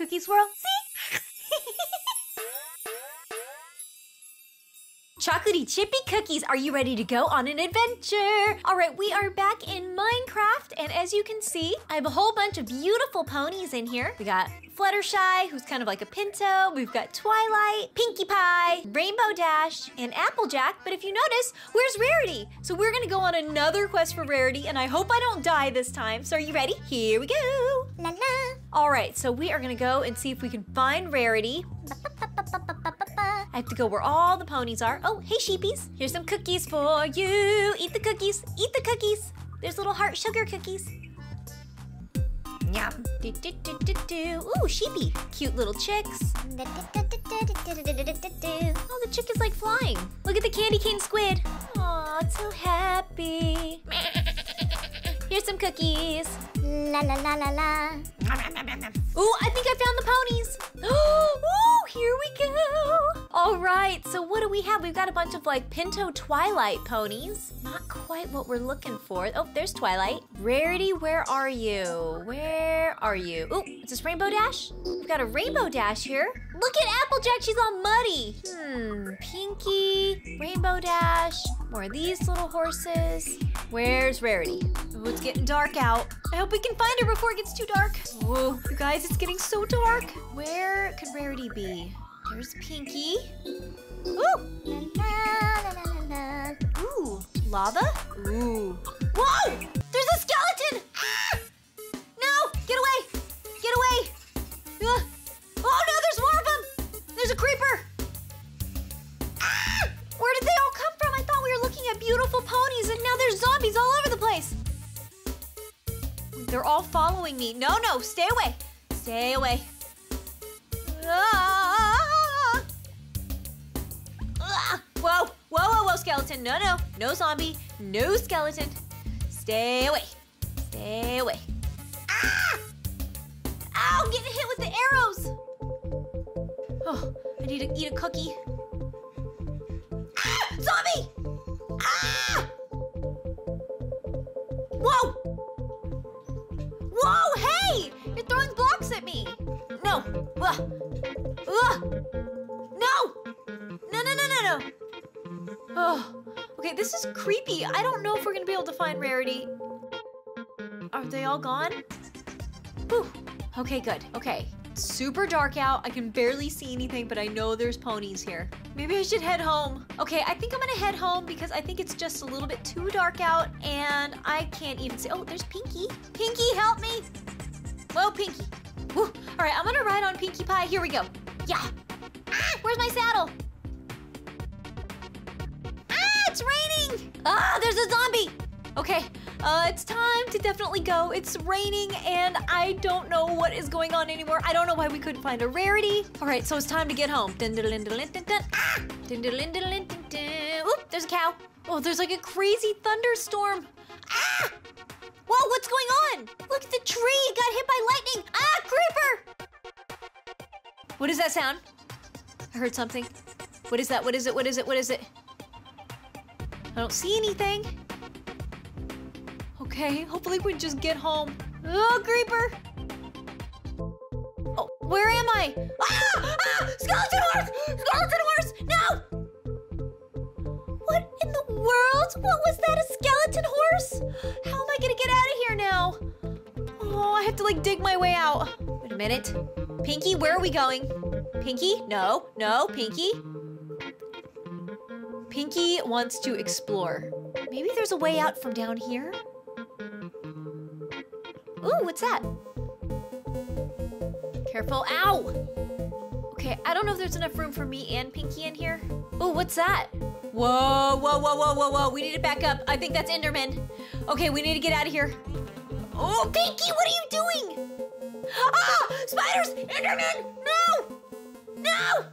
Cookie swirl. See? Chocolatey chippy cookies, are you ready to go on an adventure? All right, we are back in Minecraft, and as you can see, I have a whole bunch of beautiful ponies in here. We got Fluttershy, who's kind of like a pinto. We've got Twilight, Pinkie Pie, Rainbow Dash, and Applejack. But if you notice, where's Rarity? So we're gonna go on another quest for Rarity, and I hope I don't die this time. So are you ready? Here we go. La la. All right, so we are gonna go and see if we can find Rarity. I have to go where all the ponies are. Oh, hey sheepies. Here's some cookies for you. Eat the cookies. Eat the cookies. There's little heart sugar cookies. Yum. Do, do, do, do, do. Ooh, sheepy. Cute little chicks. Oh, the chick is like flying. Look at the candy cane squid. Aw, it's so happy. Here's some cookies. La la la la la. Ooh, I think I found the ponies. Ooh, here we go. All right, so what do we have? We've got a bunch of like Pinto Twilight ponies. Not quite what we're looking for. Oh, there's Twilight. Rarity, where are you? Where are you? Oh, is this Rainbow Dash? We've got a Rainbow Dash here. Look at Applejack, she's all muddy. Hmm, Pinkie, Rainbow Dash, more of these little horses. Where's Rarity? Oh, it's getting dark out. I hope we can find her before it gets too dark. Whoa, you guys, it's getting so dark. Where could Rarity be? There's Pinkie. Ooh, ooh, lava? Ooh. Whoa! There's a skeleton! Ah! No! Get away! Get away! Ah! Oh no, there's more of them! There's a creeper! Ah! Where did they all come from? I thought we were looking at beautiful ponies and now there's zombies all over the place. They're all following me. No, no, stay away. Stay away. Ah! Ah! Whoa, whoa, whoa, whoa, skeleton. No, no, no zombie, no skeleton. Stay away. Stay away. Ah! Ow, getting hit with the arrows. Oh, I need to eat a cookie. Ah! Zombie! Ah! No. No! No, no, no, no, no. Oh, okay, this is creepy. I don't know if we're gonna be able to find Rarity. Are they all gone? Whew. Okay, good. Okay. Super dark out. I can barely see anything, but I know there's ponies here. Maybe I should head home. Okay, I think I'm gonna head home because I think it's just a little bit too dark out and I can't even see. Oh, there's Pinkie. Pinkie, help me. Whoa, Pinkie. Whew. All right, I'm gonna ride on Pinkie Pie. Here we go. Yeah. Ah, where's my saddle? Ah, it's raining. Ah, there's a zombie. Okay, uh, it's time to definitely go. It's raining and I don't know what is going on anymore. I don't know why we couldn't find a rarity. All right, so it's time to get home. Dun, dun, dun, dun, dun, dun. Ah! Dun, dun, dun, dun, dun, dun. Oop, there's a cow. Oh, there's like a crazy thunderstorm. Ah! Whoa, what's going on? Look at the tree. It got hit by lightning. Ah, creeper! What does that sound? I heard something. What is that? What is it? What is it? What is it? I don't see anything. Okay, hopefully we just get home. Oh, creeper! Oh, where am I? Ah! Ah! Skeleton horse! Skeleton horse! No! What in the world? What was that? A skeleton horse? How am I gonna get out of here now? Oh, I have to like dig my way out. Wait a minute. Pinkie, where are we going? Pinkie? No, no, Pinkie. Pinkie wants to explore. Maybe there's a way out from down here? Ooh, what's that? Careful. Ow! Okay, I don't know if there's enough room for me and Pinkie in here. Oh, what's that? Whoa, whoa, whoa, whoa, whoa, whoa. We need to back up. I think that's Enderman. Okay, we need to get out of here. Oh, Pinkie, what are you doing? Ah! Spiders! Enderman! No! No!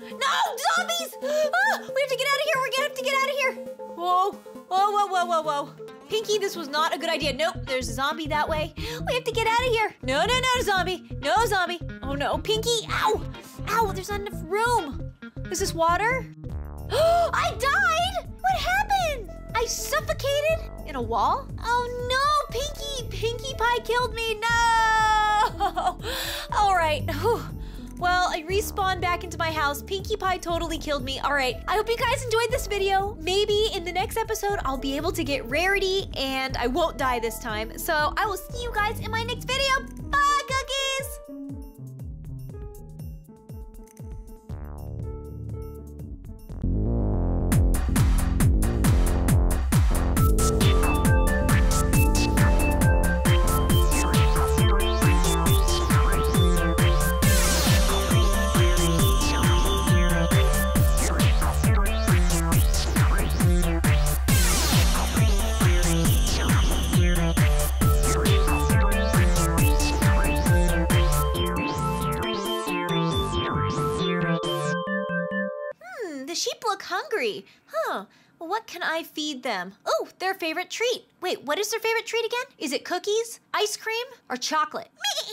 No! Zombies! Ah, we have to get out of here. We're gonna have to get out of here. Whoa! Whoa, whoa, whoa, whoa, whoa. Pinkie, this was not a good idea. Nope, there's a zombie that way. We have to get out of here. No, no, no, zombie. No, zombie. Oh no, Pinkie, ow! Ow, there's not enough room. Is this water? I died! What happened? I suffocated in a wall? Oh no, Pinky! Pinkie Pie killed me! No! right. Whew. Well, I respawned back into my house. Pinkie Pie totally killed me. All right. I hope you guys enjoyed this video. Maybe in the next episode, I'll be able to get Rarity and I won't die this time. So I will see you guys in my next video. Bye, the sheep look hungry. Huh. Well, what can I feed them? Oh, their favorite treat. Wait, what is their favorite treat again? Is it cookies, ice cream, or chocolate? Me.